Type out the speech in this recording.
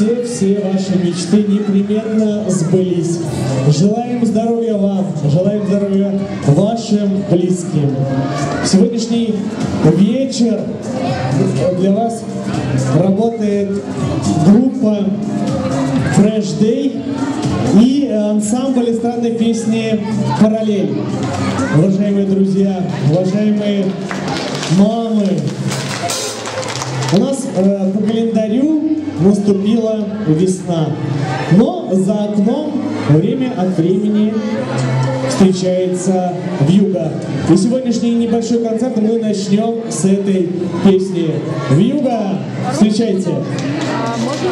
все-все ваши мечты непременно сбылись. Желаем здоровья вам, желаем здоровья вашим близким. Сегодняшний вечер для вас работает группа Fresh Day и ансамбль эстрадной песни «Параллель». Уважаемые друзья, уважаемые мамы, у нас э, по календарю наступила весна, но за окном время от времени встречается вьюга. И сегодняшний небольшой концерт мы начнем с этой песни. Вьюга, встречайте! А можно